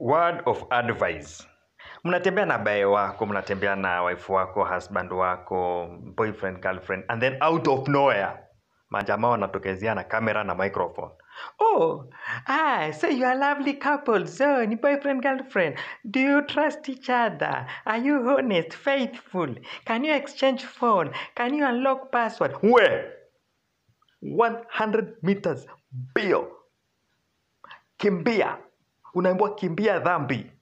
word of advice. Mnatembea na bae wako mnatembea na wife wako husband wako boyfriend girlfriend and then out of nowhere majamaa wanatokezea na kamera na microphone. Oh ah, so you are lovely couple so ni boyfriend girlfriend do you trust each other? Are you honest faithful? Can you exchange phone? Can you unlock password? We 100 meters bio kimbia unaambiwa kimbia dhambi.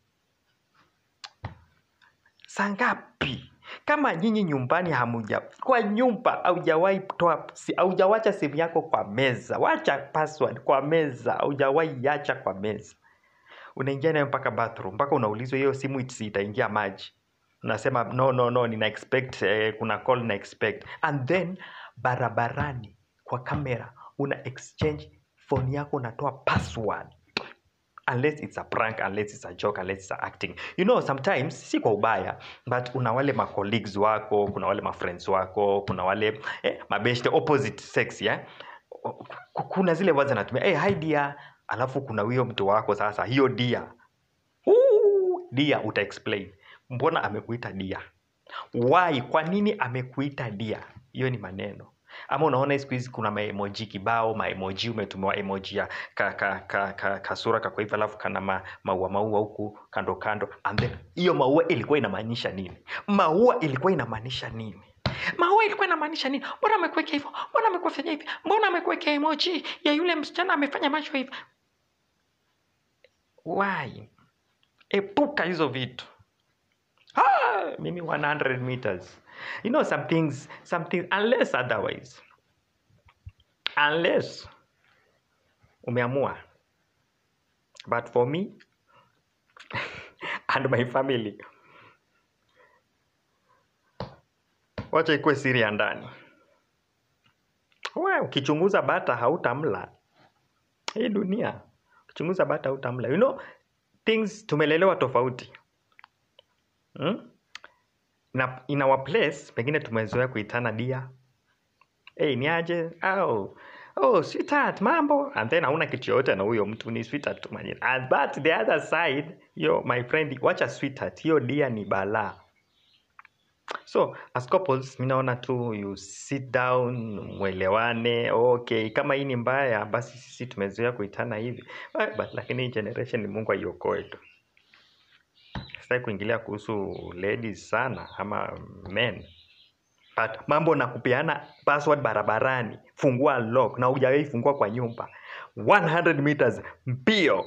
Sangapi kama nyinyi nyumbani hamuja kwa nyumba haujawahi toa si, simu yako kwa meza. Wacha password kwa meza haujawahi yacha kwa meza. Unaingia nayo mpaka bathroom mpaka unaulizwa hiyo simu itaingia maji. Unasema no no no nina expect eh, kuna call na expect. And then barabarani kwa kamera una exchange phone yako unatoa password unless it's a prank unless it's a joke unless it's a acting. You know sometimes si kwa ubaya but una wale ma colleagues wako kuna wale ma friends wako kuna wale eh, mabeshte opposite sex yeah? Kuna zile words anatumia hey, hi dear. Alafu kuna huyo mtu wako sasa hiyo dia dia uta explain. Mbona amekuita dia why? Kwa nini amekuita dia hiyo ni maneno ama unaona siku hizi kuna maemoji kibao maemoji umetumiwa emoji ya ka, ka, ka, ka, kasura kako hivi alafu kana ma, maua maua huku kando kando. And then hiyo maua ilikuwa inamaanisha nini? Maua ilikuwa inamaanisha nini? Maua ilikuwa inamaanisha nini? Mbona amekuwekea hivyo? Mbona amekuwekea hivi? Mbona amekuwekea emoji ya yule msichana amefanya macho hivi? Why? Epuka hizo vitu. Ah, mimi 100 meters you know some things some things unless otherwise unless umeamua. But for me and my family wacha ikuwe siri ya ndani. We ukichunguza bata hautamla. Hii dunia ukichunguza bata hautamla. You know things tumelelewa tofauti. Hmm? Na in our place pengine tumezoea kuitana dia. Hey, ni aje? Oh, oh sweetheart mambo. And then hauna kitu yoyote na huyo mtu ni sweetheart tu manyi and but the other side yo my friend wacha sweetheart hiyo dia ni bala so as couples mi naona tu you sit down mwelewane okay kama hii ni mbaya basi sisi tumezoea kuitana hivi. But, but lakini generation ni mungu aiokoe tu sitaki kuingilia kuhusu ladies sana ama men. But mambo na kupeana password barabarani fungua lock na hujawahi fungua kwa nyumba. 100 meters mbio